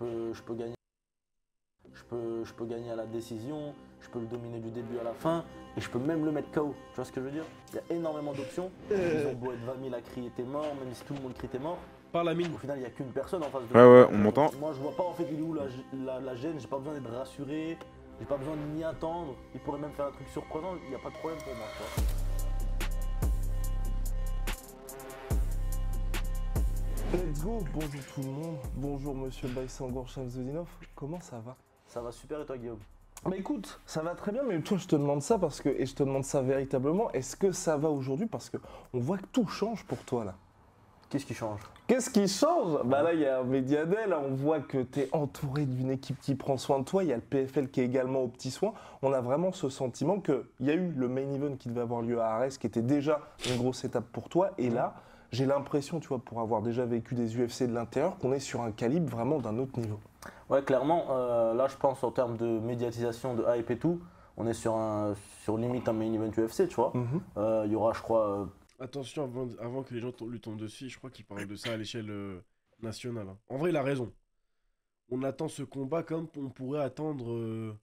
peux, je peux gagner. Je peux, je peux gagner à la décision, je peux le dominer du début à la fin, et je peux même le mettre KO. Tu vois ce que je veux dire? Il y a énormément d'options. Ils ont beau être 20 000 à crier t'es mort, même si tout le monde crie t'es mort. Par la mine. Au final, il n'y a qu'une personne en face de Ouais, moi. ouais, on m'entend. Moi, je vois pas en fait il est où la, la, la gêne, j'ai pas besoin d'être rassuré, j'ai pas besoin de m'y attendre. Il pourrait même faire un truc surprenant, il n'y a pas de problème pour moi. tu vois. Let's go, bonjour tout le monde, bonjour monsieur Baïsangor Shamsudinov, comment ça va? Ça va super et toi, Guillaume? Bah écoute, ça va très bien, mais toi je te demande ça parce que, et je te demande ça véritablement, est-ce que ça va aujourd'hui? Parce que on voit que tout change pour toi là. Qu'est-ce qui change? Qu'est-ce qui change? Bah là il y a un Medianet, là on voit que tu es entouré d'une équipe qui prend soin de toi, il y a le PFL qui est également aux petits soins. On a vraiment ce sentiment qu'il y a eu le main event qui devait avoir lieu à Arès, qui était déjà une grosse étape pour toi, et là j'ai l'impression, tu vois, pour avoir déjà vécu des UFC de l'intérieur, qu'on est sur un calibre vraiment d'un autre niveau. Ouais, clairement, euh, là je pense en termes de médiatisation, de hype et tout, on est sur, un, sur limite un main event UFC, tu vois. Euh, Il y aura, je crois, euh, Attention, avant, avant que les gens lui tombent dessus, je crois qu'il parle de ça à l'échelle euh, nationale. hein. En vrai, il a raison. On attend ce combat comme on pourrait attendre. euh,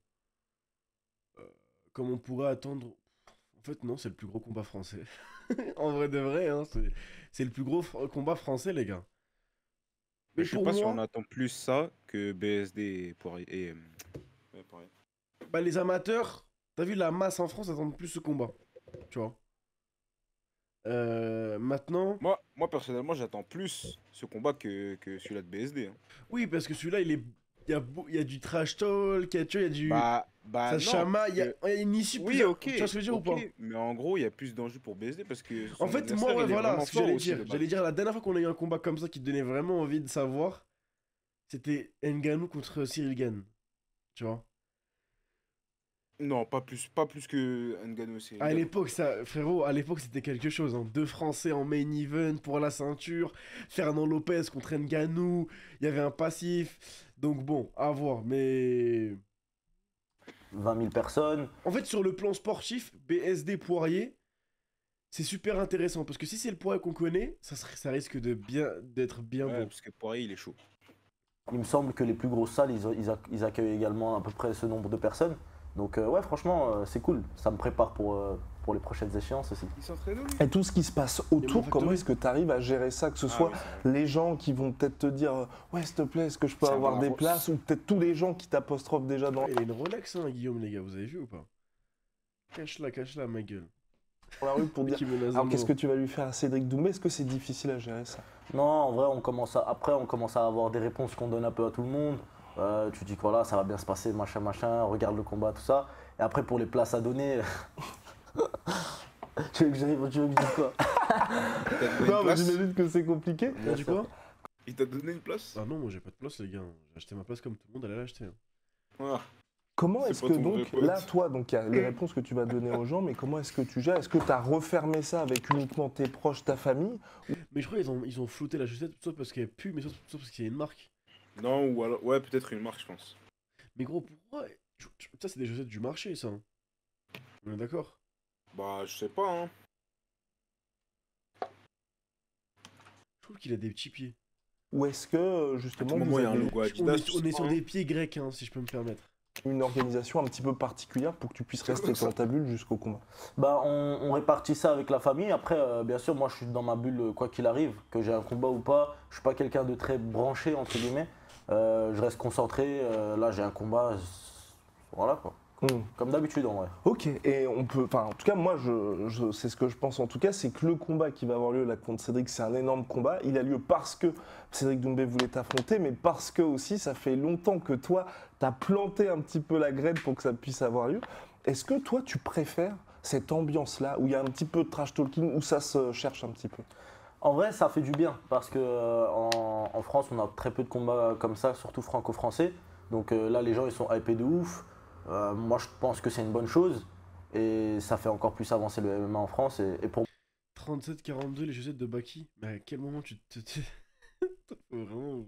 euh, comme on pourrait attendre. Fait, non, c'est le plus gros combat français. en vrai de vrai, hein, c'est- le plus gros combat français, les gars. Mais Mais je sais pour pas si moi- on attend plus ça que BSD et Poirier. Et, euh, ouais. Bah, les amateurs, t'as vu la masse en France attendent plus ce combat. Tu vois. Euh, maintenant. Moi, moi, personnellement, j'attends plus ce combat que, que celui-là de BSD. hein. Oui, parce que celui-là, il est. Il y, a, y a du trash talk, il y a, du. Bah, bah ça chamaille, il y a, parce que- il y a une issue. Oui, ok. Tu vois ce que je veux dire ou pas? Mais en gros, il y a plus d'enjeux pour BSD parce que. En fait, moi, ouais, voilà ce que j'allais dire. J'allais dire, la dernière fois qu'on a eu un combat comme ça qui te donnait vraiment envie de savoir, c'était Ngannou contre Cyril Gann. Tu vois? Non, pas plus, pas plus que Ngannou aussi. À l'époque, ça, frérot, à l'époque, c'était quelque chose. hein. Deux Français en main event pour la ceinture. Fernand Lopez contre Ngannou. Il y avait un passif. Donc bon, à voir. Mais 20 000 personnes. en fait, sur le plan sportif, BSD Poirier, c'est super intéressant parce que si c'est le Poirier qu'on connaît, ça, serait- ça risque de bien d'être bien Ouais, bon. parce que Poirier, il est chaud. Il me semble que les plus grosses salles, ils accueillent également à peu près ce nombre de personnes. Donc euh, ouais, franchement, euh, c'est cool. Ça me prépare pour, euh, pour les prochaines échéances aussi. Et tout ce qui se passe autour, comment est-ce que tu arrives à gérer ça Que ce Ah soit oui, les gens qui vont peut-être te dire Ouais, s'il te plaît, est-ce que je peux Ça avoir des places? Ou peut-être tous les gens qui t'apostrophent déjà dans Il a une Rolex, hein, Guillaume, les gars, vous avez vu ou pas? Cache-la, cache-la, ma gueule. la rue pour dire Alors qu'est-ce que tu vas lui faire à Cédric Doumbé? Est-ce que c'est difficile à gérer ça? Non, en vrai, on commence à, après, on commence à avoir des réponses qu'on donne un peu à tout le monde. Euh, tu dis que voilà, ça va bien se passer, machin, machin, regarde le combat, tout ça. Et après, pour les places à donner. tu veux que je, tu veux que je dise quoi? Non, mais j'imagine que c'est compliqué. Quoi Il t'a donné une place? Ah non, moi j'ai pas de place, les gars. J'ai acheté ma place comme tout le monde allait l'acheter. hein. Ah. Comment est-ce que donc, là, toi, donc il y a les réponses que tu vas donner aux gens, mais comment est-ce que tu gères? Est-ce que tu as refermé ça avec uniquement tes proches, ta famille? Mais je crois qu'ils ont, ils ont flouté la chaussette, soit parce qu'elle pue, mais soit, soit parce qu'il y a une marque. Non, ou alors. Ouais, peut-être une marque, je pense. Mais gros, pourquoi Ça, c'est des chaussettes du marché, ça. On est d'accord? Bah, je sais pas, hein. Je trouve qu'il a des petits pieds. Ou est-ce que, À justement, tout moment, vous il y a un avez logo On est, on est sur hein. des pieds grecs, hein, si je peux me permettre. une organisation un petit peu particulière pour que tu puisses rester dans ta bulle jusqu'au combat Bah, on, on répartit ça avec la famille. Après, euh, bien sûr, moi, je suis dans ma bulle, euh, quoi qu'il arrive, que j'ai un combat ou pas. Je suis pas quelqu'un de très branché, entre guillemets. Euh, je reste concentré. euh, là, j'ai un combat. Voilà, quoi. Hmm. Comme d'habitude, en vrai. Ok, et on peut, enfin en tout cas moi je, je- c'est ce que je pense en tout cas, c'est que le combat qui va avoir lieu là contre Cédric, c'est un énorme combat. Il a lieu parce que Cédric Doumbé voulait t'affronter, mais parce que aussi ça fait longtemps que toi t'as planté un petit peu la graine pour que ça puisse avoir lieu. Est-ce que toi tu préfères cette ambiance là où il y a un petit peu de trash talking, où ça se cherche un petit peu? En vrai, ça fait du bien parce que euh, en, en France, on a très peu de combats comme ça, surtout franco-français. Donc euh, là, les gens, ils sont hypés de ouf. Euh, moi, je pense que c'est une bonne chose et ça fait encore plus avancer le MMA en France. Et, et pour 37-42, les chaussettes de Baki. Mais à quel moment tu te. vraiment.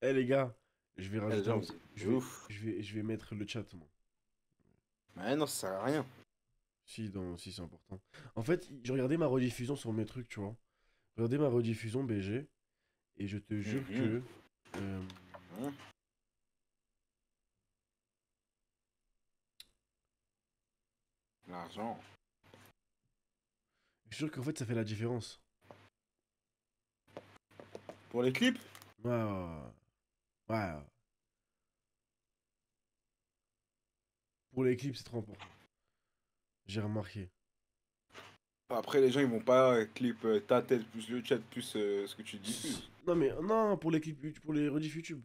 Eh les gars, je vais rajouter. Je vais, ouf. je, vais, je vais mettre le chat, moi. Mais non, ça sert à rien. Si, dans, si c'est important. En fait, je regardais ma rediffusion sur mes trucs, tu vois. Je regardais ma rediffusion BG. Et je te jure Mhm. que. euh, L'argent. je te jure qu'en fait, ça fait la différence. Pour les clips? Ouais, ouais, ouais. Ouais, ouais. Pour les clips, c'est trop important. J'ai remarqué. Après, les gens, ils vont pas euh, clip euh, ta tête plus le chat plus euh, ce que tu diffuses. Non, mais non, pour les clips, YouTube- pour les rediff YouTube.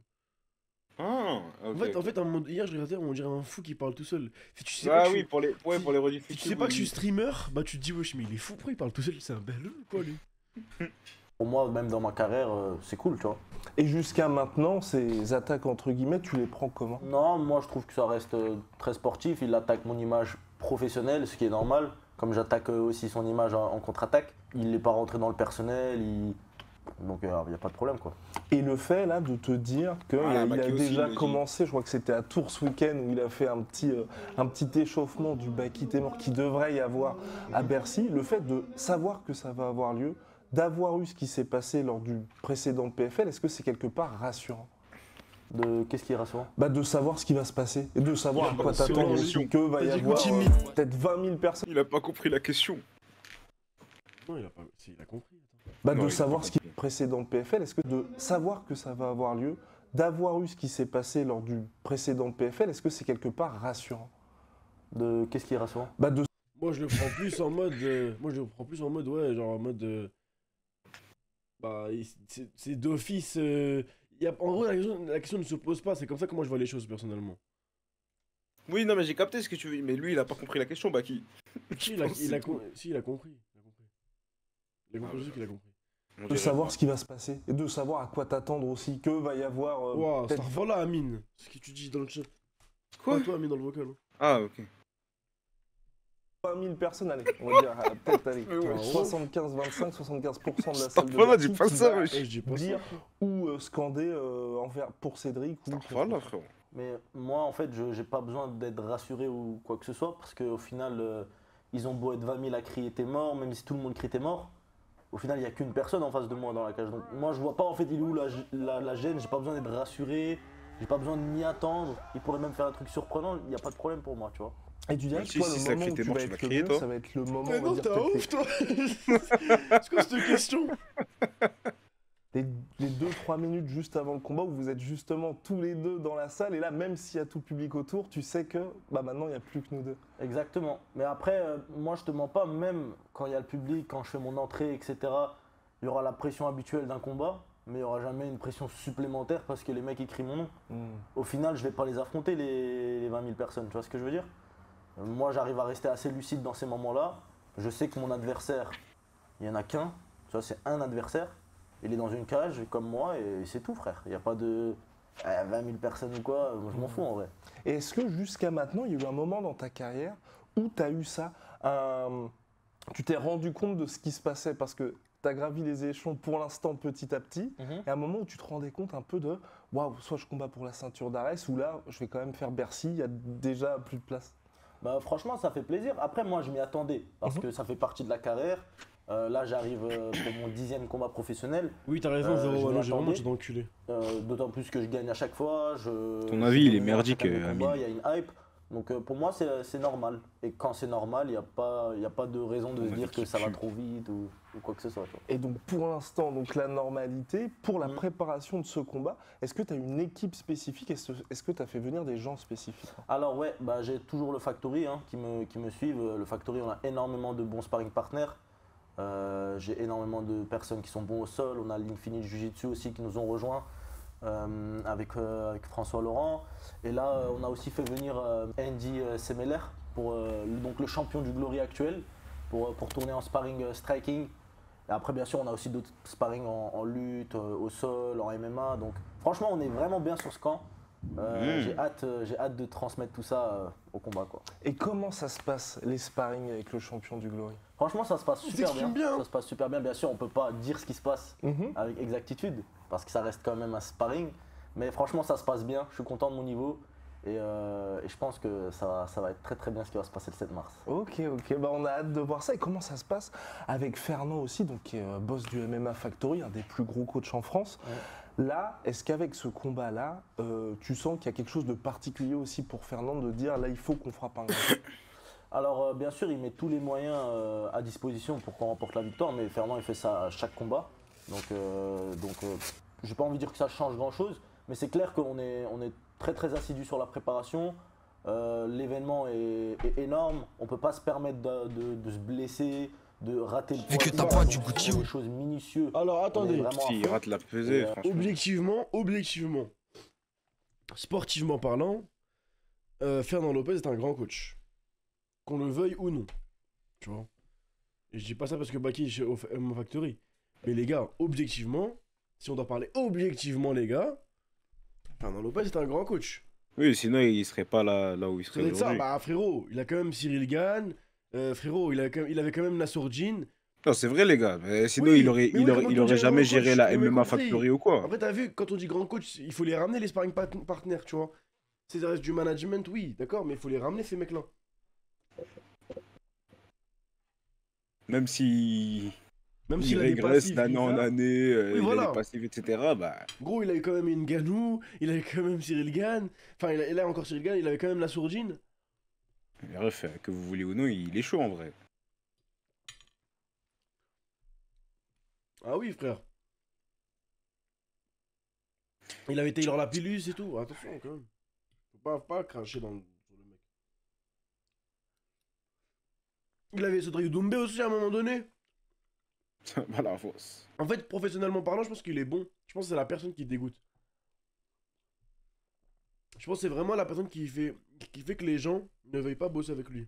Ah, En fait, en ok. fait en mode- hier, je regardais, on dirait un fou qui parle tout seul. Si tu sais ah pas que oui, je- pour les, ouais, si- pour les rediff si tu YouTube, sais pas que je suis streamer, bah tu te dis, wesh, mais il est fou, pourquoi il parle tout seul? C'est un bel quoi, lui Pour moi, même dans ma carrière, euh, c'est cool, tu vois. Et jusqu'à maintenant, ces attaques entre guillemets, tu les prends comment? Non, moi je trouve que ça reste euh, très sportif. Il attaque mon image professionnelle, ce qui est normal. Comme j'attaque euh, aussi son image en, en contre-attaque. Il n'est pas rentré dans le personnel. il- Donc il n'y a pas de problème quoi. Et le fait là de te dire qu'il Ah, a, déjà commencé, je crois que c'était à Tours ce week-end où il a fait un petit, euh, un petit échauffement du Baki mort qui devrait y avoir à Bercy, le fait de savoir que ça va avoir lieu, d'avoir eu ce qui s'est passé lors du précédent PFL, est-ce que c'est quelque part rassurant? De qu'est-ce qui est rassurant? Bah de savoir ce qui va se passer et de savoir à Il a quoi pas t'attendre aussi, que va y avoir euh, peut-être 20 000 personnes. Il a pas compris la question. Non, il a pas. Si, il a compris. Bah, Non, de savoir ce qui est précédent PFL, est-ce que de savoir que ça va avoir lieu, d'avoir eu ce qui s'est passé lors du précédent PFL, est-ce que c'est quelque part rassurant? De qu'est-ce qui est rassurant? Bah de Moi, je le prends plus en mode. euh, moi, je le prends plus en mode, ouais, genre en mode. euh, bah, c'est d'office. euh, y a, en gros, la question, la question ne se pose pas. C'est comme ça que moi je vois les choses personnellement. Oui, non, mais j'ai capté ce que tu veux. Mais lui, il a pas compris la question, bah qui? Si, il a, il a com- si, il a compris. Il a compris. Il a compris, je sais qu'il a compris. De savoir pas. ce qui va se passer et de savoir à quoi t'attendre aussi, que va y avoir euh, Waouh, peut-être voilà, Amine. Ce que tu dis dans le chat. Quoi? Pas toi, Amine, dans le vocal. hein. Ah, ok. 20 000 personnes, allez, on va dire, peut-être allez, Mais ouais. 75, 25, 75% de la salle de Bercy dis pas ça, va. Eh, je dis pas ça. dire ou euh, scander euh, envers pour Cédric ou pour- Voilà, frérot. Mais moi, en fait, je n'ai pas besoin d'être rassuré ou quoi que ce soit, parce qu'au final, euh, ils ont beau être 20 000 à crier t'es mort, même si tout le monde crie t'es mort, au final, il n'y a qu'une personne en face de moi dans la cage. Donc moi, je vois pas en fait, il est où la, la, la gêne, j'ai pas besoin d'être rassuré, j'ai pas besoin de m'y attendre, il pourrait même faire un truc surprenant, il n'y a pas de problème pour moi, tu vois. Et tu dirais Même que toi, si le moment où tu mort, vas tu vas être le mieux, ça va être le moment, Mais on va non, dire, t'es un ouf, toi C'est quoi cette question? Les, les 2-3 minutes juste avant le combat où vous êtes justement tous les deux dans la salle et là, même s'il y a tout le public autour, tu sais que bah, maintenant, il n'y a plus que nous deux. Exactement. Mais après, euh, moi, je te mens pas, même quand il y a le public, quand je fais mon entrée, etc., il y aura la pression habituelle d'un combat, mais il n'y aura jamais une pression supplémentaire parce que les mecs écrivent mon nom. Au final, je vais pas les affronter, les, les 20 000 personnes, tu vois ce que je veux dire? Moi, j'arrive à rester assez lucide dans ces moments-là. Je sais que mon adversaire, il y en a qu'un, tu vois, c'est un adversaire. Il est dans une cage comme moi et c'est tout, frère. Il n'y a pas de eh, 20 000 personnes ou quoi, je m'en fous en vrai. Et est-ce que jusqu'à maintenant, il y a eu un moment dans ta carrière où tu as eu ça un- Tu t'es rendu compte de ce qui se passait parce que tu as gravi les échelons pour l'instant petit à petit. Et à un moment où tu te rendais compte un peu de waouh, soit je combats pour la ceinture d'Arès ou là, je vais quand même faire Bercy, il y a déjà plus de place. Bah, franchement, ça fait plaisir. Après, moi, je m'y attendais parce Mhm. que ça fait partie de la carrière. Euh, là, j'arrive euh, pour mon dixième combat professionnel. Oui, t'as raison, Euh, j'ai vraiment d'enculé. Euh, D'autant plus que je gagne à chaque fois. Je, Ton avis, il est merdique, euh, Amine. Il y a une hype. Donc euh, pour moi, c'est c'est normal. Et quand c'est normal, il n'y a, pas- il y a pas de raison de Ton se dire que ça va trop vite ou, ou quoi que ce soit. Et donc pour l'instant, donc la normalité, pour la Mhm. préparation de ce combat, est-ce que tu as une équipe spécifique? Est-ce que tu as fait venir des gens spécifiques? Alors ouais, bah, j'ai toujours le Factory hein, qui, me, qui me suivent. Le Factory, on a énormément de bons sparring partners. Euh, j'ai énormément de personnes qui sont bons au sol. On a l'Infinite Jiu-Jitsu aussi qui nous ont rejoints euh, avec, euh, avec François Laurent. Et là, euh, on a aussi fait venir euh, Andy euh, Semeler, pour, euh, le- donc le champion du Glory actuel, pour, euh, pour tourner en sparring euh, striking. Et après, bien sûr, on a aussi d'autres sparring en, en lutte, euh, au sol, en MMA. Donc franchement, on est vraiment bien sur ce camp. Euh. J'ai hâte, euh, j'ai hâte de transmettre tout ça euh, au combat. Quoi. Et comment ça se passe les sparring avec le champion du Glory? Franchement, ça se passe super bien. bien. Ça se passe super bien. Bien sûr, on peut pas dire ce qui se passe Mhm. avec exactitude parce que ça reste quand même un sparring. Mais franchement, ça se passe bien. Je suis content de mon niveau. Et, euh, et je pense que ça va, ça va être très très bien ce qui va se passer le 7 mars. Ok, ok, bah on a hâte de voir ça. Et comment ça se passe avec Fernand aussi, donc qui est euh, boss du MMA Factory, un des plus gros coachs en France. Là, est-ce qu'avec ce combat-là, euh, tu sens qu'il y a quelque chose de particulier aussi pour Fernand de dire là, il faut qu'on frappe un gars Alors bien sûr, il met tous les moyens à disposition pour qu'on remporte la victoire, mais Fernand il fait ça à chaque combat. Donc, donc j'ai pas envie de dire que ça change grand-chose, mais c'est clair qu'on est, on est très très assidu sur la préparation. Euh, L'événement est, est énorme, on peut pas se permettre de, de- de se blesser, de rater le Vu que t'as pas du Gucci, des choses minutieuses. Alors attendez, fond. rate la pesée, euh, franchement. objectivement, objectivement, sportivement parlant, euh, Fernand Lopez est un grand coach. Qu'on le veuille ou non. Tu vois? Et je dis pas ça parce que Baki est chez MMA Factory. Mais les gars, objectivement, si on doit parler objectivement, les gars, Fernand Lopez est un grand coach. Oui, sinon il serait pas là, là où il serait aujourd'hui. bah frérot, il a quand même Cyril Gann, euh, frérot, il, a quand même- il avait quand même Nassourdine. Non, c'est vrai, les gars. Mais sinon, Oui, il aurait, mais il oui, aurait, il aurait jamais géré coach, la MMA compris. Factory ou quoi? Après, t'as vu, quand on dit grand coach, il faut les ramener, les sparring partners, tu vois. C'est du management, oui, d'accord, mais il faut les ramener, ces mecs-là. Même si Même il s'il régresse d'année en année, euh, Oui, il voilà. des passifs, etc. Bah, Gros, il avait quand même une Ganou, il avait quand même Cyril Gann. Enfin, il a, encore Cyril Gann, il avait quand même la sourdine. le ref, euh, que vous voulez ou non, il est chaud en vrai. Ah oui, frère. Il avait Taylor Lapillus et tout. Attention, quand même. Faut pas, pas cracher dans, le mec. Il avait Cédric Doumbé aussi à un moment donné. voilà, fausse. En fait, professionnellement parlant, je pense qu'il est bon. Je pense que c'est la personne qui dégoûte. Je pense que c'est vraiment la personne qui fait, qui fait que les gens ne veuillent pas bosser avec lui.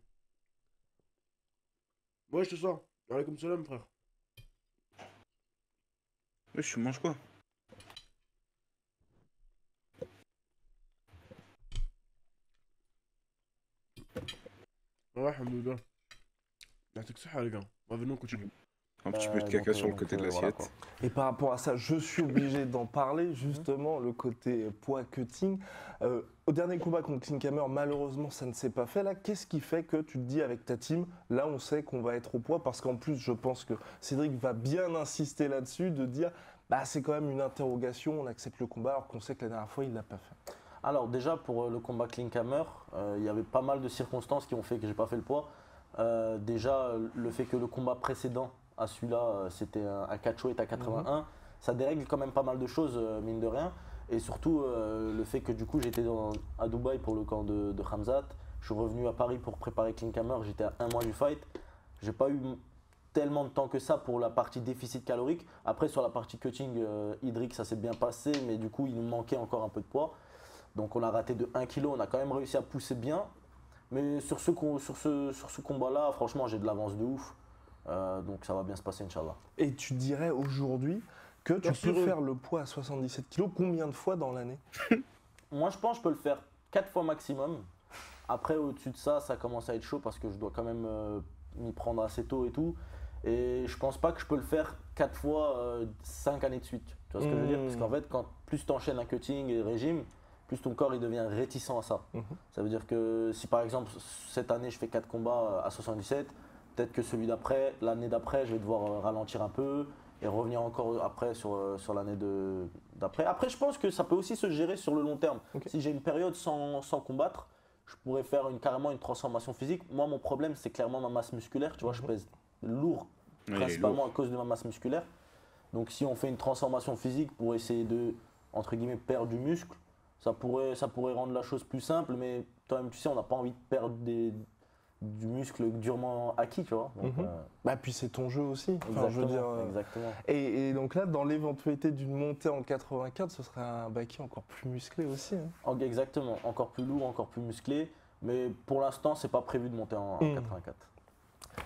Ouais, je te sors. Allez comme salam, frère. Ouais, je mange quoi? Ouais, alhamdoulilah. Ya'tik saha, les gars. Revenons, continue. Un petit Euh, peu de caca donc, sur euh, le côté donc, de euh, voilà, l'assiette. Et par rapport à ça, je suis obligé d'en parler, justement, le côté poids cutting. Euh, au dernier combat contre Klinkhammer, malheureusement, ça ne s'est pas fait. Là, qu'est-ce qui fait que tu te dis avec ta team, là, on sait qu'on va être au poids? Parce qu'en plus, je pense que Cédric va bien insister là-dessus, de dire, bah, c'est quand même une interrogation, on accepte le combat, alors qu'on sait que la dernière fois, il l'a pas fait. Alors déjà pour euh, le combat Klinkhammer, euh, il y avait pas mal de circonstances qui ont fait que j'ai pas fait le poids. Euh, déjà le fait que le combat précédent à celui-là euh, c'était un, un catchweight à 81, ça dérègle quand même pas mal de choses euh, mine de rien. Et surtout euh, le fait que du coup j'étais à Dubaï pour le camp de, de Hamzat, je suis revenu à Paris pour préparer Klinkhammer, j'étais à un mois du fight. J'ai pas eu tellement de temps que ça pour la partie déficit calorique. Après sur la partie cutting, euh, hydrique ça s'est bien passé, mais du coup il nous manquait encore un peu de poids. Donc on a raté de 1 kg, on a quand même réussi à pousser bien. Mais sur ce, com- sur ce, sur ce combat-là, franchement, j'ai de l'avance de ouf. Euh, donc ça va bien se passer, Inch'Allah. Et tu dirais aujourd'hui que tu peux faire le poids à 77 kg combien de fois dans l'année? Moi, je pense que je peux le faire 4 fois maximum. Après, au-dessus de ça, ça commence à être chaud parce que je dois quand même euh, m'y prendre assez tôt et tout. Et je pense pas que je peux le faire 4 fois 5 années de suite. Tu vois ce que je veux dire? Mmh. Parce qu'en fait, quand plus tu enchaînes un cutting et régime, plus ton corps il devient réticent à ça. Mhm. Ça veut dire que si par exemple cette année je fais 4 combats euh, à 77, peut-être que celui d'après, l'année d'après, je vais devoir euh, ralentir un peu et revenir encore après sur, euh, sur l'année de- d'après. Après, je pense que ça peut aussi se gérer sur le long terme. Si j'ai une période sans, sans combattre, je pourrais faire une, carrément une transformation physique. Moi, mon problème, c'est clairement ma masse musculaire. Tu vois, je pèse lourd, principalement lourd. à cause de ma masse musculaire. Donc, si on fait une transformation physique pour essayer de, entre guillemets, perdre du muscle, ça pourrait, ça pourrait rendre la chose plus simple, mais toi-même, tu sais, on n'a pas envie de perdre des- du muscle durement acquis, tu vois. Donc, Mhm. euh, Bah puis c'est ton jeu aussi. Enfin, je veux exactement, dire, euh, exactement. Et, et donc là, dans l'éventualité d'une montée en 84, ce serait un Baki encore plus musclé aussi. hein. En- Exactement, encore plus lourd, encore plus musclé. Mais pour l'instant, c'est pas prévu de monter en, en Mhm. 84.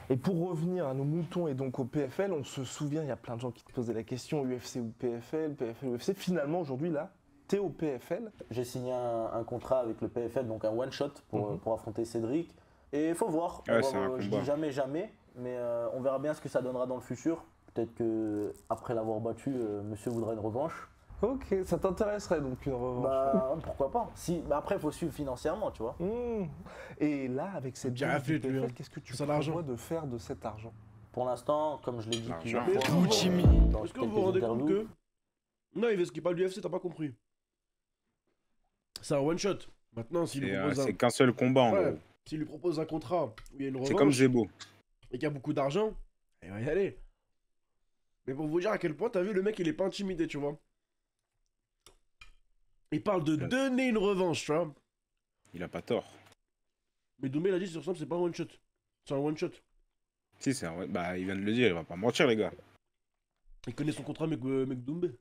Et pour revenir à nos moutons et donc au PFL, on se souvient, il y a plein de gens qui te posaient la question UFC ou PFL, PFL ou UFC. Finalement, aujourd'hui, là, t'es au PFL. J'ai signé un, un contrat avec le PFL, donc un one shot pour, Mhm. pour affronter Cédric. Et il faut voir. On Ouais, va- c'est un je dis jamais, jamais, mais euh, on verra bien ce que ça donnera dans le futur. Peut-être que après l'avoir battu, euh, monsieur voudra une revanche. Ok, ça t'intéresserait donc une revanche. Bah, pourquoi pas si, bah Après, il faut suivre financièrement, tu vois. Mmh. Et là, avec cette PFL, hein. qu'est-ce que tu Ça, prévois l'argent. de faire de cet argent? Pour l'instant, comme je l'ai dit plusieurs fois, euh, dans Est-ce que vous vous rendez compte que. Non, il ce qui parle du FC, t'as pas compris. C'est un one shot. Maintenant, s'il euh, propose un... c'est qu'un seul combat en Ouais. gros. S'il lui propose un contrat où il y a une C'est comme revanche Zebo. et qu'il y a beaucoup d'argent, il va y aller. Mais pour vous dire à quel point, t'as vu, le mec, il est pas intimidé, tu vois. Il parle de Ouais. donner une revanche, tu vois. Il a pas tort. Mais Doumé l'a dit sur simple, c'est pas un one shot. C'est un one shot. Si, c'est un... Bah, il vient de le dire, il va pas mentir, les gars. Il connaît son contrat avec, euh, avec Doumbé.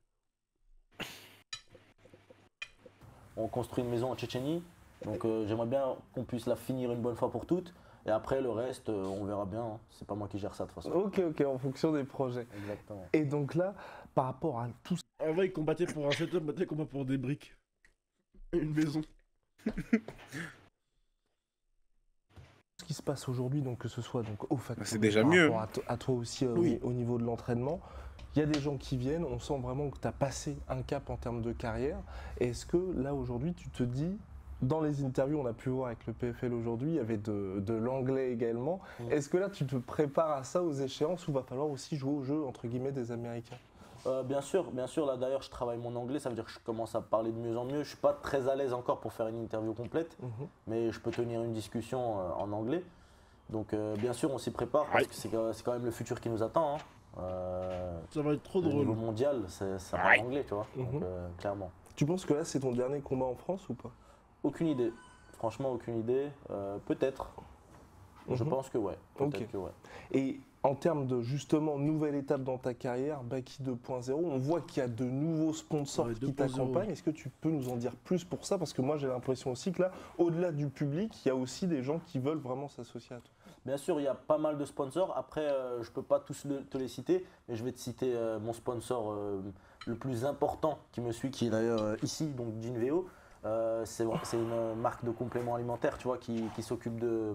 on construit une maison en Tchétchénie. Donc euh, j'aimerais bien qu'on puisse la finir une bonne fois pour toutes. Et après, le reste, euh, on verra bien. hein. C'est pas moi qui gère ça de toute façon. Ok, ok, en fonction des projets. Exactement. Et donc là, par rapport à tout En vrai, il combattait pour un setup, maintenant il combat pour des briques. Et Une maison. ce qui se passe aujourd'hui, donc que ce soit donc au facteur, Bah, c'est déjà par mieux. À, to- à toi aussi euh, Oui. au, au niveau de l'entraînement, il y a des gens qui viennent, on sent vraiment que tu as passé un cap en termes de carrière. Est-ce que là aujourd'hui, tu te dis, dans les interviews, on a pu voir avec le PFL aujourd'hui, il y avait de, de l'anglais également. Mm. Est-ce que là, tu te prépares à ça aux échéances ou va falloir aussi jouer au jeu entre guillemets des Américains? Euh, bien sûr, bien sûr. Là d'ailleurs, je travaille mon anglais. Ça veut dire que je commence à parler de mieux en mieux. Je suis pas très à l'aise encore pour faire une interview complète, Mhm. mais je peux tenir une discussion euh, en anglais. Donc euh, bien sûr, on s'y prépare parce que c'est quand c'est quand même le futur qui nous attend. hein. Euh, Ça va être trop au niveau drôle. mondial, c'est- ça parle anglais, tu vois. Donc Mhm. euh, clairement. Tu penses que là, c'est ton dernier combat en France ou pas? Aucune idée. Franchement, aucune idée. Euh, Peut-être. Je Mhm. pense que ouais. Peut-être Ok. que ouais. Et en termes de justement nouvelle étape dans ta carrière, Baki 2.0, on voit qu'il y a de nouveaux sponsors Ouais, qui 2.0. t'accompagnent. Est-ce que tu peux nous en dire plus pour ça? Parce que moi j'ai l'impression aussi que là, au-delà du public, il y a aussi des gens qui veulent vraiment s'associer à toi. Bien sûr, il y a pas mal de sponsors. Après, euh, je peux pas tous le- te les citer, mais je vais te citer euh, mon sponsor euh, le plus important qui me suit, qui est d'ailleurs euh, ici, donc Ginveo. Euh, c'est une marque de compléments alimentaires, tu vois, qui, qui s'occupe de,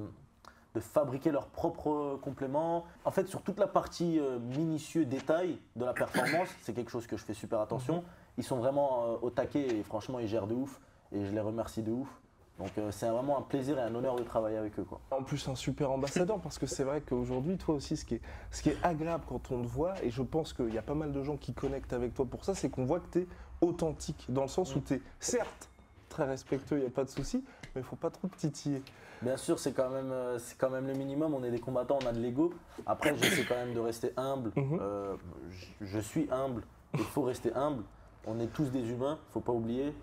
de fabriquer leurs propres compléments. En fait, sur toute la partie euh, minutieux détail de la performance, c'est quelque chose que je fais super attention. Ils sont vraiment euh, au taquet et franchement, ils gèrent de ouf. Et je les remercie de ouf. Donc euh, c'est vraiment un plaisir et un honneur de travailler avec eux. Quoi. En plus, un super ambassadeur, parce que c'est vrai qu'aujourd'hui, toi aussi, ce qui, est, ce qui est agréable quand on te voit, et je pense qu'il y a pas mal de gens qui connectent avec toi pour ça, c'est qu'on voit que tu es authentique, dans le sens où tu es, certes, très respectueux, il n'y a pas de souci, mais il faut pas trop titiller. Bien sûr, c'est quand, même, euh, c'est quand même le minimum. On est des combattants, on a de l'ego. Après, j'essaie quand même de rester humble. Mhm. Euh, je, je suis humble. Il faut rester humble. On est tous des humains, faut pas oublier.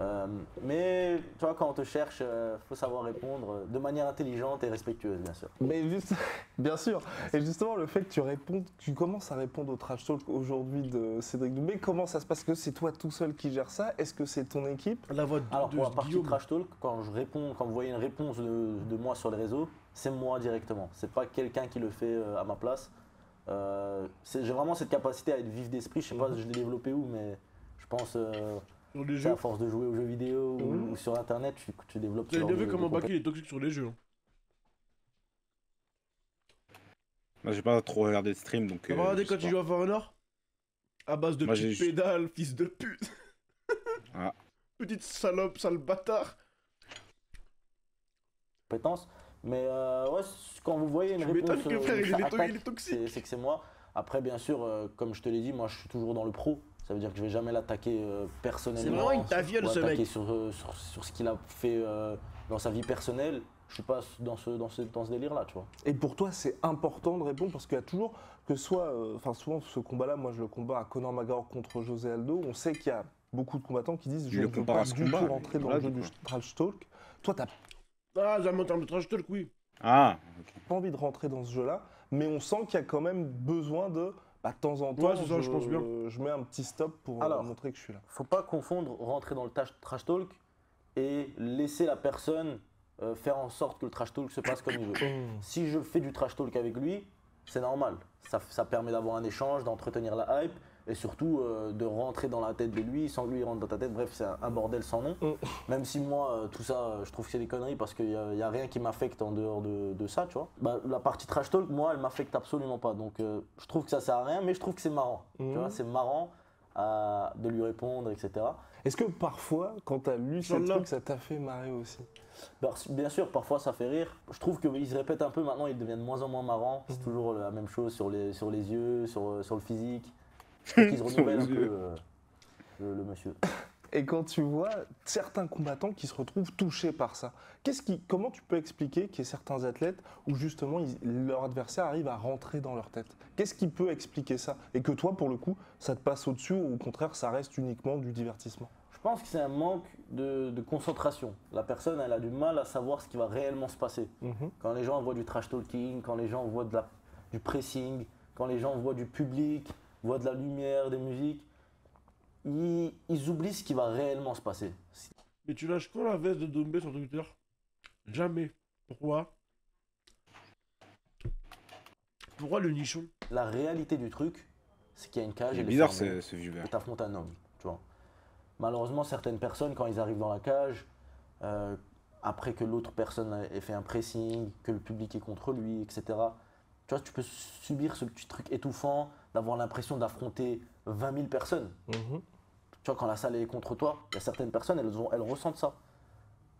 Euh, mais tu vois, quand on te cherche, il faut savoir répondre euh, de manière intelligente et respectueuse, bien sûr. Mais juste, bien sûr. Et justement, le fait que tu répondes, tu commences à répondre au trash talk aujourd'hui de Cédric Doumbé, comment ça se passe? Que c'est toi tout seul qui gère ça? Est-ce que c'est ton équipe? La voix de, Alors de pour la partie Guillaume. trash talk, quand je réponds, quand vous voyez une réponse de, de moi sur les réseaux, c'est moi directement. C'est pas quelqu'un qui le fait euh, à ma place. Euh, J'ai vraiment cette capacité à être vif d'esprit. Je sais pas Mhm. si je l'ai développé où, mais je pense euh, Sur les jeux. à force de jouer aux jeux vidéo ou, ou sur internet, tu, tu développes. Ce bien vu de- comment de Baki il est toxique sur les jeux. hein. Moi, j'ai pas trop regardé le stream, donc. T'as euh, regardé quand il pas. joue à For Honor? À base de Moi, petites j'ai- pédales, fils de pute. Ah. Petite salope, sale bâtard. compétences. Mais euh, ouais, quand vous voyez une Tu réponse, que euh, frère, il est, attaque, il est toxique. c'est c'est que c'est moi. Après, bien sûr, euh, comme je te l'ai dit, moi je suis toujours dans le pro. Ça veut dire que je vais jamais l'attaquer euh, personnellement. C'est vraiment une taviole, ce attaquer mec. Sur, euh, sur, sur ce qu'il a fait euh, dans sa vie personnelle. Je suis pas dans ce, dans ce, dans ce délire-là, tu vois. Et pour toi, c'est important de répondre parce qu'il y a toujours, que ce soit, euh, enfin souvent ce combat-là, moi je le combats à Conor McGregor contre José Aldo, on sait qu'il y a beaucoup de combattants qui disent Il je ne veux pas du combat, tout rentrer dans le jeu du trash talk. Toi, t'as Ah, en termes de trash talk, oui. Ah, ok. pas envie de rentrer dans ce jeu-là, mais on sent qu'il y a quand même besoin de, bah, de temps en temps, Ouais, c'est ça, je pense bien. je mets un petit stop pour euh, Alors. montrer que je suis là. Faut pas confondre rentrer dans le trash, trash talk et laisser la personne euh, faire en sorte que le trash talk se passe comme il veut. Si je fais du trash talk avec lui, c'est normal. Ça, ça permet d'avoir un échange, d'entretenir la hype et surtout euh, de rentrer dans la tête de lui sans que lui rentre dans ta tête. Bref, c'est un, un bordel sans nom. Mm. Même si moi, euh, tout ça, euh, je trouve que c'est des conneries parce qu'il n'y a, il y a rien qui m'affecte en dehors de, de ça, tu vois. Bah, la partie trash talk, moi, elle m'affecte absolument pas. Donc euh, je trouve que ça sert à rien, mais je trouve que c'est marrant. Mm. Tu vois, c'est marrant à, de lui répondre, etc. Est-ce que parfois, quand tu as lu Inch'Allah. trucs, ça t'a fait marrer aussi? Bah, bien sûr, parfois ça fait rire. Je trouve qu'ils se répètent un peu maintenant, ils deviennent de moins en moins marrants. C'est Mhm. toujours la même chose sur les, sur les yeux, sur, sur le physique. Qu'ils renouvellent un peu, euh, le, le monsieur. Et quand tu vois certains combattants qui se retrouvent touchés par ça, qu'est-ce qui, comment tu peux expliquer qu'il y ait certains athlètes où justement ils- leur adversaire arrive à rentrer dans leur tête? Qu'est-ce qui peut expliquer ça? Et que toi, pour le coup, ça te passe au-dessus ou au contraire, ça reste uniquement du divertissement? Je pense que c'est un manque de, de concentration. La personne, elle a du mal à savoir ce qui va réellement se passer. Mhm. Quand les gens voient du trash talking, quand les gens voient de la- du pressing, quand les gens voient du public, voient de la lumière, des musiques, ils, ils oublient ce qui va réellement se passer. Mais tu lâches quand la veste de Doumbé sur Twitter? Jamais. Pourquoi? Pourquoi le nichon? La réalité du truc, c'est qu'il y a une cage C'est bizarre fermée. ce, ce vieux et t'affrontes un homme, tu vois. Malheureusement, certaines personnes, quand ils arrivent dans la cage, euh, après que l'autre personne ait fait un pressing, que le public est contre lui, etc., tu vois, tu peux subir ce petit truc étouffant d'avoir l'impression d'affronter 20 000 personnes. Mhm. Tu vois, quand la salle est contre toi, il y a certaines personnes, elles, ont- elles ressentent ça.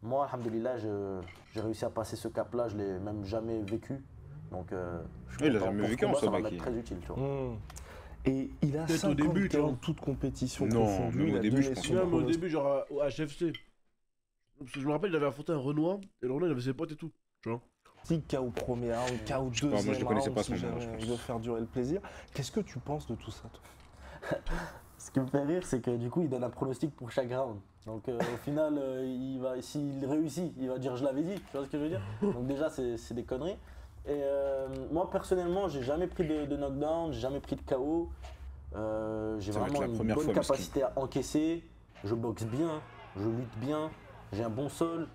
Moi, alhamdoulilah, j'ai réussi à passer ce cap-là, je l'ai même jamais vécu. Donc, euh, je suis Oui, il l'a content. jamais vécu en ça va très utile, tu vois. Mhm. Et il a Peut-être 5 au début, tu vois. toute compétition Non, confondue. même au a début, je pense. Même au début, genre à- au HFC. Parce que je me rappelle, il avait affronté un Renoir, et le Renoir, il avait ses potes et tout. Tu vois KO premier round, KO pas, deuxième moi, je round, pas, si jamais je il veut faire durer le plaisir. Qu'est-ce que tu penses de tout ça, toi? Ce qui me fait rire, c'est que du coup, il donne un pronostic pour chaque round. Donc euh, au final, euh, il va, s'il réussit, il va dire je l'avais dit. Tu vois ce que je veux dire? Donc déjà, c'est c'est des conneries. Et euh, moi, personnellement, j'ai jamais pris de, de knockdown, j'ai jamais pris de KO. Euh, j'ai vraiment une bonne capacité à encaisser. Je boxe bien, je lutte bien, j'ai un bon sol.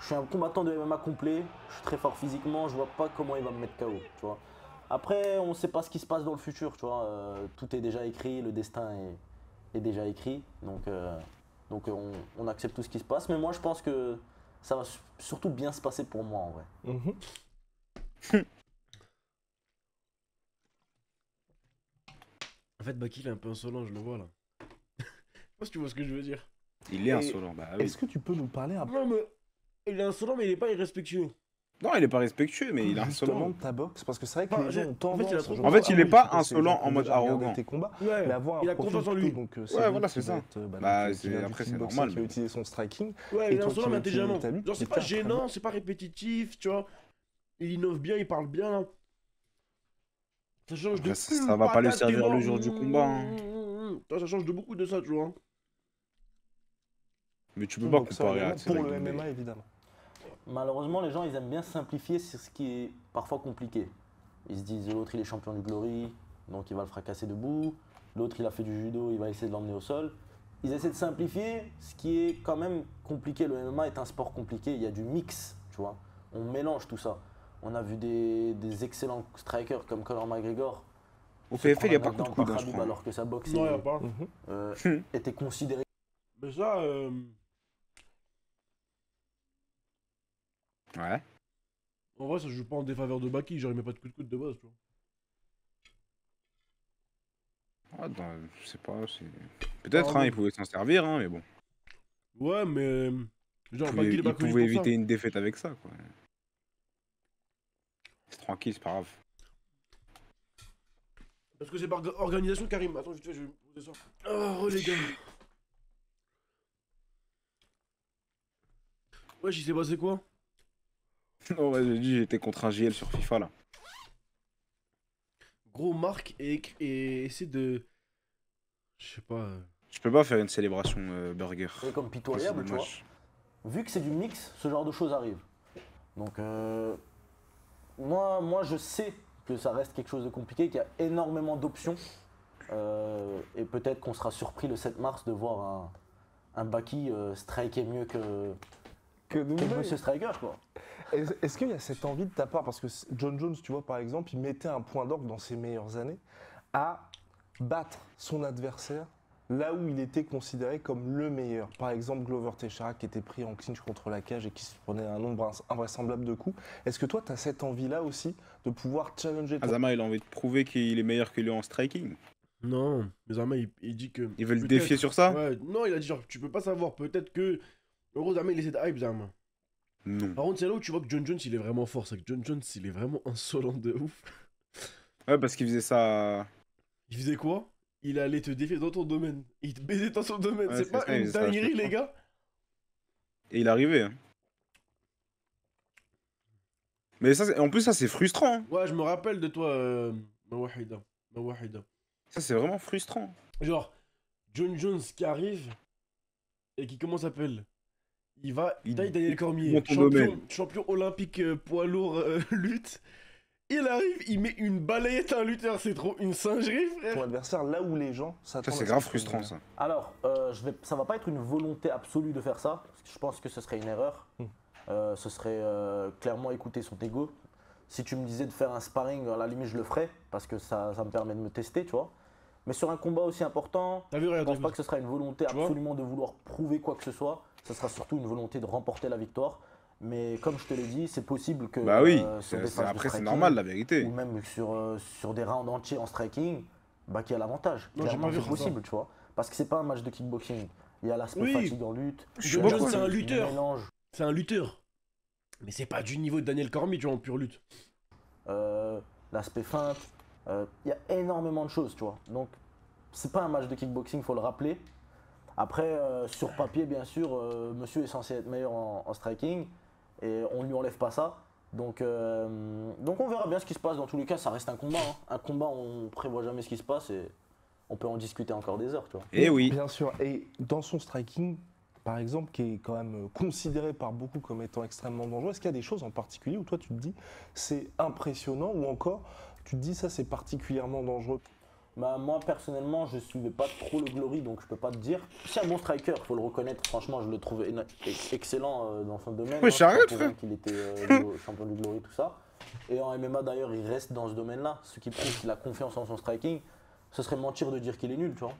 Je suis un combattant de MMA complet, je suis très fort physiquement, je vois pas comment il va me mettre KO, tu vois. Après, on ne sait pas ce qui se passe dans le futur, tu vois. euh, tout est déjà écrit, le destin est, est déjà écrit. Donc, euh, donc on, on accepte tout ce qui se passe. Mais moi, je pense que ça va su- surtout bien se passer pour moi, en vrai. Mhm. En fait, Baki, il est un peu insolent, je le vois là. Je sais pas si tu vois ce que je veux dire. Il est Et insolent. Bah oui. Est-ce que tu peux nous parler un peu Non, mais il est insolent, mais il est pas irrespectueux. Non, il est pas respectueux, mais il est justement insolent. ta boxe Parce que c'est vrai que les gens ont en tendance. fait, il a trop- je En fait, il est oui, pas insolent en mode arrogant. Mais avoir un il a confiance en lui. Donc, euh, Ouais, lui voilà, c'est ça. euh, bah, Bah, après, c'est normal, Qui va mais- utiliser son striking. Ouais, il est insolent, mais intelligemment. Genre, c'est pas gênant, c'est pas répétitif, tu vois. Il innove bien, il parle bien. Ça change de. Ça- ça va pas lui servir le jour du combat, hein. Mmh, Ça change de beaucoup de ça, tu vois. Mais tu peux pas comparer à Pour le. MMA, évidemment. Malheureusement, les gens, ils aiment bien simplifier sur ce qui est parfois compliqué. Ils se disent l'autre, il est champion du Glory, donc il va le fracasser debout. L'autre, il a fait du judo, il va essayer de l'emmener au sol. Ils essaient de simplifier ce qui est quand même compliqué. Le MMA est un sport compliqué, il y a du mix, tu vois. On mélange tout ça. On a vu des, des excellents strikers comme Conor McGregor. Au PFL, il n'y a pas beaucoup de coups, alors que sa boxe Non, y a est- pas. Mhm. euh, était considérée Mais ça, euh, Ouais. en vrai, ça joue pas en défaveur de Baki. Genre, il met pas de coup de coude de base, tu vois. Ah, non, je sais pas. c'est- Peut-être, Ah, hein, bon. il pouvait s'en servir, hein, mais bon. Ouais, mais. Genre, Baki, ça. éviter une défaite avec ça, quoi. C'est tranquille, c'est pas grave. Parce que c'est par organisation, Karim. Attends, vite fait, je vais poser ça. Oh, les gars. Wesh, il s'est passé quoi? Non, ouais, j'ai dit, j'étais contre un JL sur FIFA, là. Gros marque et, et essaie de. Je sais pas. euh, Je peux pas faire une célébration euh, burger. c'est comme pitoyable, tu vois. vu que c'est du mix, ce genre de choses arrive. Donc, euh, moi, moi, je sais que ça reste quelque chose de compliqué, qu'il y a énormément d'options. Euh, et peut-être qu'on sera surpris le 7 mars de voir un, un Baki euh, striker mieux que, Que que Doumbé. Monsieur Striker. Quoi. Est-ce qu'il y a cette envie de ta part Parce que John Jones, tu vois, par exemple, il mettait un point d'orgue dans ses meilleures années à battre son adversaire là où il était considéré comme le meilleur. Par exemple, Glover Teixeira qui était pris en clinch contre la cage et qui se prenait un nombre invraisemblable de coups. Est-ce que toi, tu as cette envie-là aussi de pouvoir challenger ton... Azama, il a envie de prouver qu'il est meilleur que lui en striking. Non, mais Zama, il, il dit que. Ils veulent le défier sur ça Ouais, non, il a dit genre, tu peux pas savoir, peut-être que. Gros, Zama, il essaie de hype, Zama. Non. Par contre, c'est là où tu vois que John Jones, il est vraiment fort. C'est que John Jones, il est vraiment insolent de ouf. Ouais, parce qu'ils faisaient ça. Il faisait quoi? Il allait te défier dans ton domaine. Il te baisait dans son domaine. Ouais, c'est pas ça, une faisait dinguerie, les gars Et il arrivait. hein. Mais ça, en plus, ça, c'est frustrant. hein. Ouais, je me rappelle de toi, euh, Mawahida. Mawahida. Ça, c'est vraiment frustrant. Genre, John Jones qui arrive et qui, comment s'appelle? Il va, il Il- taille Daniel Cormier, champion, olympique euh, poids lourd euh, lutte. Il arrive, il met une balayette à un lutteur, c'est trop une singerie, frère. Ton adversaire, là où les gens Ça, s'attendent. c'est à grave frustrant, ça. Alors, euh, je vais, ça va pas être une volonté absolue de faire ça, parce que je pense que ce serait une erreur. Hmm. Euh, ce serait euh, clairement écouter son ego. Si tu me disais de faire un sparring, à la limite je le ferais, parce que ça, ça me permet de me tester, tu vois. Mais sur un combat aussi important, vu, je pense pas que ce sera une volonté absolument de vouloir prouver quoi que ce soit. Ce sera surtout une volonté de remporter la victoire. Mais comme je te l'ai dit, c'est possible que Bah oui. euh, sur des de Après, c'est normal, la vérité. ou même sur, euh, sur des rounds entiers en striking, bah, qui a l'avantage. C'est ça. possible, tu vois. Parce que c'est pas un match de kickboxing. Il y a l'aspect Oui. fatigue en lutte. Je Jones, cool. c'est un lutteur. C'est un lutteur. Mais c'est pas du niveau de Daniel Cormier, tu vois, en pure lutte. euh, l'aspect feinte. euh, Il y a énormément de choses, tu vois. Donc, c'est pas un match de kickboxing, faut le rappeler. Après, euh, sur papier, bien sûr, euh, monsieur est censé être meilleur en, en striking et on lui enlève pas ça. Donc, euh, donc on verra bien ce qui se passe. Dans tous les cas, ça reste un combat. hein. Un combat, on prévoit jamais ce qui se passe et on peut en discuter encore des heures, tu vois. Et Eh oui. Bien sûr. Et dans son striking, par exemple, qui est quand même considéré par beaucoup comme étant extrêmement dangereux, est-ce qu'il y a des choses en particulier où toi tu te dis c'est impressionnant ou encore tu te dis ça c'est particulièrement dangereux? Bah, moi personnellement, je suivais pas trop le Glory, donc je peux pas te dire. C'est un bon striker, faut le reconnaître. Franchement, je le trouve excellent euh, dans son domaine. Ouais, hein. j'arrête, qu'il était euh, champion du Glory, tout ça. Et en MMA d'ailleurs, il reste dans ce domaine-là, ce qui prouve qu'il a confiance en son striking. Ce serait mentir de dire qu'il est nul, tu vois.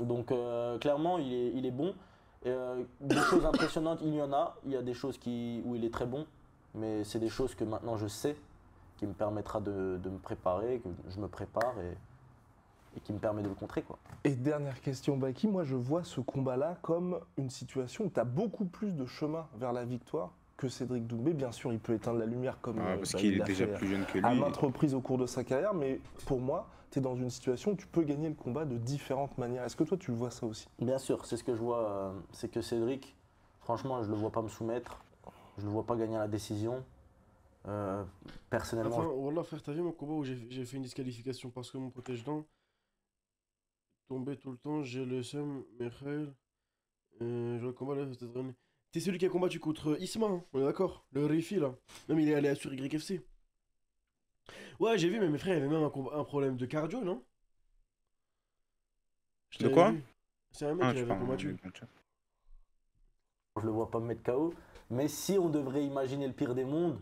Donc euh, clairement, il est, il est bon. Et, des choses impressionnantes, il y en a. Il y a des choses qui, où il est très bon, mais c'est des choses que maintenant je sais, qui me permettra de, de me préparer, que je me prépare et, et qui me permet de le contrer. Quoi. Et dernière question, Baki, moi je vois ce combat-là comme une situation où tu as beaucoup plus de chemin vers la victoire que Cédric Doumbé. Bien sûr, il peut éteindre la lumière comme Ah, euh, parce bah, qu'il il est l'a déjà fait plus jeune que à maintes reprises au cours de sa carrière, mais pour moi, tu es dans une situation où tu peux gagner le combat de différentes manières. Est-ce que toi tu le vois ça aussi? Bien sûr, c'est ce que je vois, euh, c'est que Cédric, franchement, je le vois pas me soumettre, je le vois pas gagner à la décision. Euh, personnellement, Enfin, Wallah, frère, t'as vu mon combat où j'ai j'ai fait une disqualification parce que mon protège-dents tombait tout le temps, j'ai le seum, Michael. Euh, je le combat là, c'était. T'es celui qui a combattu contre Isma, hein, on est d'accord? Le Rifi là. Même il est allé sur YFC. Ouais, j'ai vu, mais mes frères, il y avait même un, combat- un problème de cardio, non? Je De quoi? C'est un mec Ah, qui avait combattu. je le vois pas me mettre KO. Mais si on devrait imaginer le pire des mondes,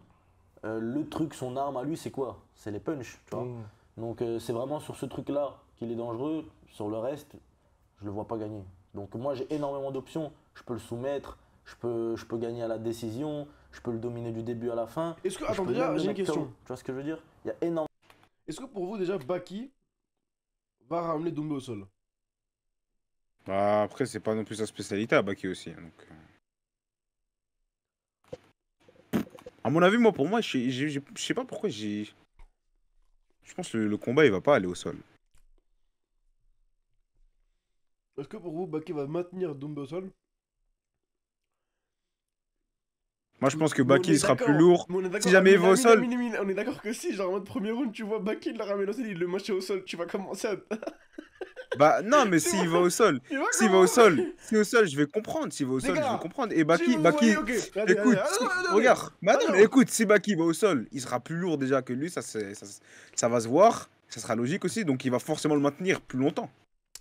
euh, le truc, son arme à lui, c'est quoi? C'est les punchs, tu vois? Mmh. Donc euh, c'est vraiment sur ce truc-là qu'il est dangereux. Sur le reste, je le vois pas gagner. Donc moi j'ai énormément d'options. Je peux le soumettre, je peux, je peux gagner à la décision, je peux le dominer du début à la fin. Est-ce que. Attends, déjà, j'ai une question. Tu vois ce que je veux dire? Il y a énormément. Est-ce que pour vous, déjà, Baki va ramener Doumbé au sol? Bah, après, c'est pas non plus sa spécialité à Baki aussi. hein, Donc... euh. À mon avis, moi, pour moi, je sais pas pourquoi j'ai. Je pense que le, le combat, il va pas aller au sol. Est-ce que pour vous, Baki va maintenir Doumbé au sol Moi, je pense que est il sera plus lourd. Si jamais il va au sol- on est d'accord que si, genre en mode premier round, tu vois Baki, il le ramène au sol, il le match au sol, tu vas commencer à. Bah, non, mais s'il va au sol, s'il va au sol, si au sol, je vais comprendre. S'il va au sol, je vais comprendre. Et Baki, Baki, écoute, regarde. Écoute, si Baki va au sol, il sera plus lourd déjà que lui, ça, c'est- ça, ça va se voir. Ça sera logique aussi, donc il va forcément le maintenir plus longtemps.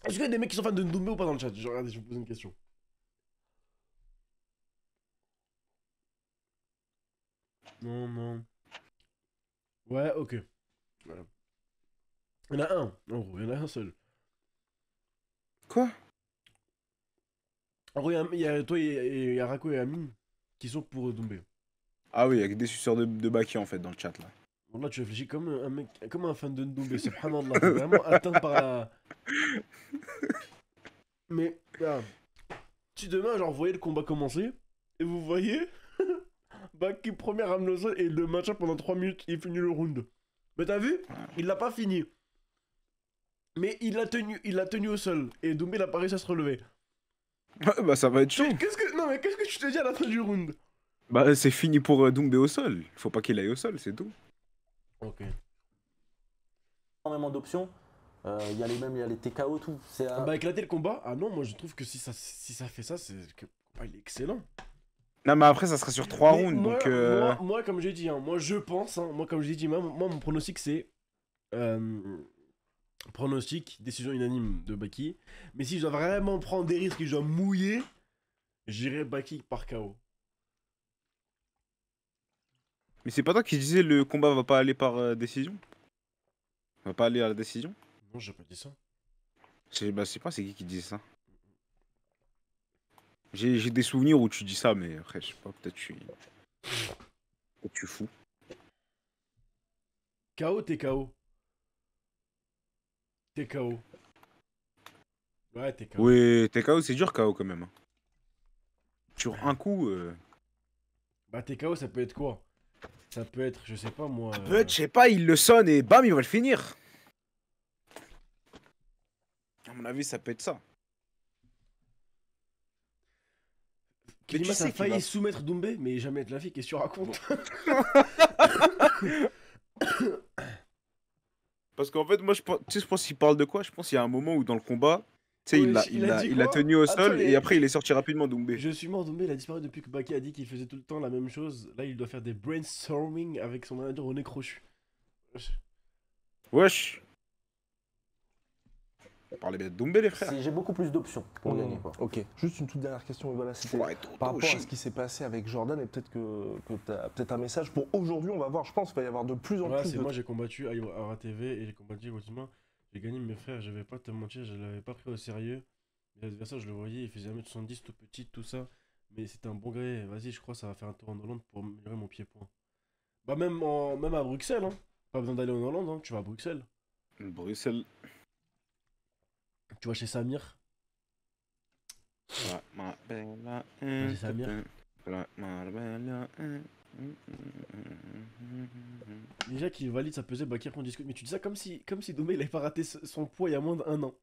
Est-ce qu'il y a des mecs qui sont fans de Doumbé ou pas dans le chat? Genre, regardez, je vais vous poser une question. Non, non. Ouais, ok. Voilà. Il y en a un, en gros, il y en a un seul. Quoi? En gros, il y a- il y, a toi, il y a- il y a Rako et Amine qui sont pour Doumbé. Ah oui, avec des suceurs de, de Baki en fait dans le chat là. Là, tu réfléchis comme un mec, comme un fan de Doumbé, subhanallah. Vraiment atteint par la, Mais, là, si demain, genre, vous voyez le combat commencer, et vous voyez, Baki premier ramène au sol et le match pendant 3 minutes, il finit le round. Mais t'as vu? Il l'a pas fini. Mais il l'a tenu, il l'a tenu au sol. Et Doumbé, il a pas réussi à se relever. Ouais, bah ça va être chaud. Mais Qu'est-ce que, non, mais qu'est-ce que tu te dis à la fin du round? Bah c'est fini pour euh, Doumbé au sol. Faut pas qu'il aille au sol, c'est tout. Ok. énormément d'options. Euh, Il y a les mêmes, il y a les TKO, tout. C'est un- Bah, éclater le combat Ah non, moi je trouve que si ça, si ça fait ça, c'est que combat, il est excellent. Non mais après ça sera sur 3 Mais rounds moi, donc euh, moi, moi, comme j'ai dit, hein, moi je pense, hein, moi comme j'ai dit, moi, moi, mon pronostic c'est euh, pronostic, décision unanime de Baki. Mais si je dois vraiment prendre des risques et je dois mouiller, j'irai Baki par KO. Mais c'est pas toi qui disais le combat va pas aller par euh, décision? Va pas aller à la décision? Non, j'ai pas dit ça. Je bah, sais pas c'est qui qui disait ça. J'ai des souvenirs où tu dis ça mais après je sais pas peut-être tu peut-être tu fous. KO, t'es KO. T'es KO. Ouais, t'es KO. Oui, t'es KO, c'est dur KO quand même. hein. Sur un coup, euh, Bah, t'es KO, ça peut être quoi? Ça peut être, je sais pas moi. euh, peut-être, je sais pas, il le sonne et bam, il va le finir. À mon avis, ça peut être ça. Tu sais a failli va- soumettre Doumbé, mais jamais être la fille, qu'est-ce que tu racontes Parce qu'en fait, moi, je pense, tu sais, je pense qu'il parle de quoi? Je pense qu'il y a un moment où dans le combat, sais, il l'a il il a a, il a tenu au sol et après il est sorti rapidement Doumbé. Je suis mort, Doumbé, il a disparu depuis que Baki a dit qu'il faisait tout le temps la même chose. Là, il doit faire des brainstorming avec son manager René Crochu. Wesh Parlez bien de Doumbé, les frères. J'ai beaucoup plus d'options pour Mmh, gagner. Quoi. Ok, juste une toute dernière question. Voilà, c'était par rapport à ce qui s'est passé avec Jordan et peut-être que, que tu as peut-être un message pour aujourd'hui. On va voir. Je pense qu'il va y avoir de plus en Ouais, plus de moi, j'ai combattu à Ara TV et j'ai combattu Ultima. J'ai gagné mes frères, je vais pas te mentir, je l'avais pas pris au sérieux. L'adversaire, je le voyais, il faisait 1m70, tout petit, tout ça. Mais c'était un bon gré. Vas-y, je crois que ça va faire un tour en Hollande pour améliorer mon pied-point. Bah, même, en, même à Bruxelles, hein. Pas besoin d'aller en Hollande, hein. tu vas à Bruxelles. Bruxelles. Tu vas chez Samir. Déjà qu'il valide sa pesée, Bakir qu'on discute. Mais tu dis ça comme si, comme si Domé il avait pas raté son poids il y a moins d'un an.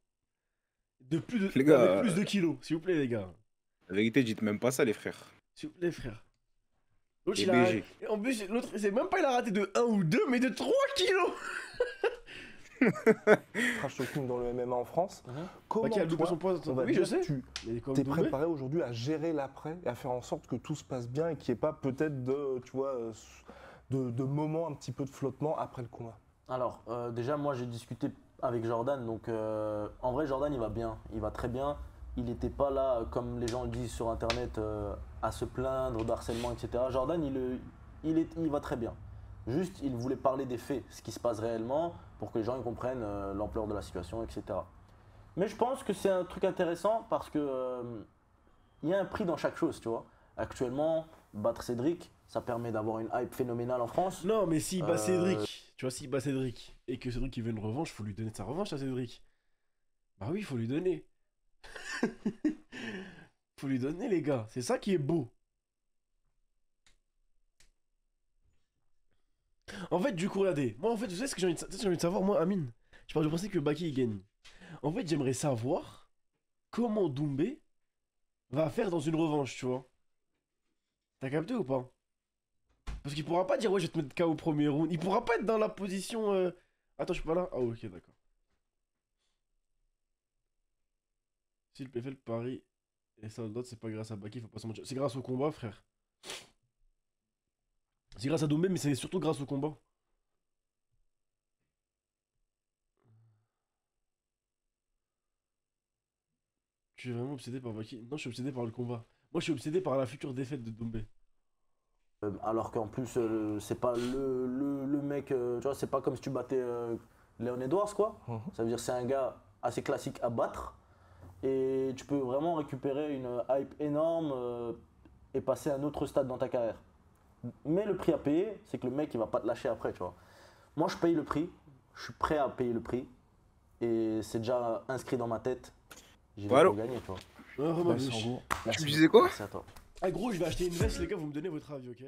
De plus de, Les gars, avec plus de kilos, s'il vous plaît, les gars. La vérité, dites même pas ça, les frères. S'il vous plaît, frère. L'autre, il a. En plus, l'autre, c'est même pas il a raté de 1 ou 2, mais de 3 kilos trash talking dans le MMA en France. Mhm. Comment Bakir a loupé toi, son poids. on va Oui, dire je sais. que tu Doumbé, préparé aujourd'hui à gérer l'après et à faire en sorte que tout se passe bien et qu'il n'y ait pas peut-être de, tu vois, euh, de, de moments un petit peu de flottement après le combat? Alors, euh, déjà, moi, j'ai discuté avec Jordan. Donc, euh, en vrai, Jordan, il va bien. Il va très bien. Il n'était pas là, comme les gens le disent sur Internet, euh, à se plaindre d'harcèlement, etc. Jordan, il, il, est, il va très bien. Juste, il voulait parler des faits, ce qui se passe réellement, pour que les gens ils comprennent euh, l'ampleur de la situation, etc. Mais je pense que c'est un truc intéressant parce que euh, il y a un prix dans chaque chose, tu vois. Actuellement, battre Cédric, ça permet d'avoir une hype phénoménale en France. Non, mais s'il bat Euh, Cédric, tu vois, s'il bat Cédric et que Cédric il veut une revanche, faut lui donner sa revanche à Cédric. Bah oui, faut lui donner. faut lui donner, les gars. C'est ça qui est beau. En fait, du coup, regardez. Moi, en fait, vous savez ce que j'ai envie, de de savoir, moi, Amine? Je pense, je pensais que Baki il gagne. En fait, j'aimerais savoir comment Doumbé va faire dans une revanche, tu vois. T'as capté ou pas? Parce qu'il pourra pas dire ouais je vais te mettre KO au premier round. Il pourra pas être dans la position. euh, Attends, je suis pas là. Ah ok d'accord. Si le PFL Paris et ça c'est pas grâce à Baki, faut pas se mentir. C'est grâce au combat frère. C'est grâce à Doumbé mais c'est surtout grâce au combat. Tu es vraiment obsédé par Baki Non, je suis obsédé par le combat. Moi, je suis obsédé par la future défaite de Doumbé. Euh, alors qu'en plus, euh, c'est pas le, le, le mec, euh, tu vois, c'est pas comme si tu battais euh, Léon Edwards, quoi. Mhm. Ça veut dire que c'est un gars assez classique à battre. Et tu peux vraiment récupérer une hype énorme euh, et passer à un autre stade dans ta carrière. Mais le prix à payer, c'est que le mec, il va pas te lâcher après, tu vois. Moi, je paye le prix. Je suis prêt à payer le prix. et c'est déjà inscrit dans ma tête. J'y vais Voilà. pour gagner, tu vois. En gros. Tu me disais quoi Merci à toi. Ah, gros, je vais acheter une veste, les gars, vous me donnez votre avis, ok?